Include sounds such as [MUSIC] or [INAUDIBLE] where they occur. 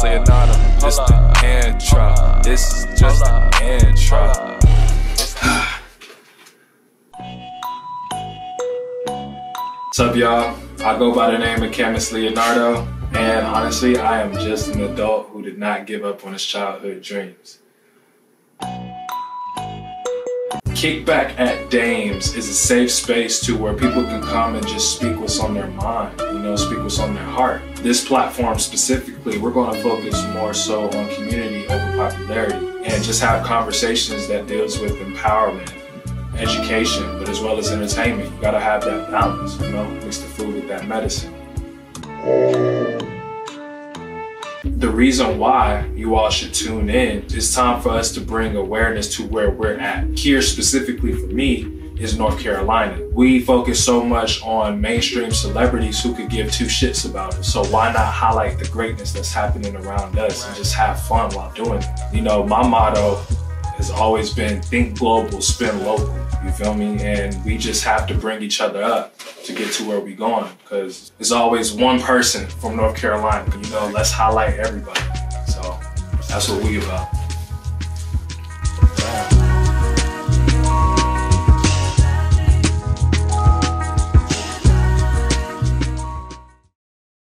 This the. This is just the intro. What's [SIGHS] up, y'all? I go by the name of Kamus Leonardo, and honestly, I am just an adult who did not give up on his childhood dreams. Kickback at Dames is a safe space to where people can come and just speak what's on their mind, you know, speak what's on their heart. This platform specifically, we're going to focus more so on community over popularity and just have conversations that deals with empowerment, education, but as well as entertainment. You gotta have that balance, you know, mix the food with that medicine. The reason why you all should tune in is time for us to bring awareness to where we're at. Here, specifically for me, is North Carolina. We focus so much on mainstream celebrities who could give two shits about it. So why not highlight the greatness that's happening around us and just have fun while doing it? You know, my motto has always been think global, spin local. You feel me? And we just have to bring each other up to get to where we're going because there's always one person from North Carolina. You know, let's highlight everybody. So that's what we about.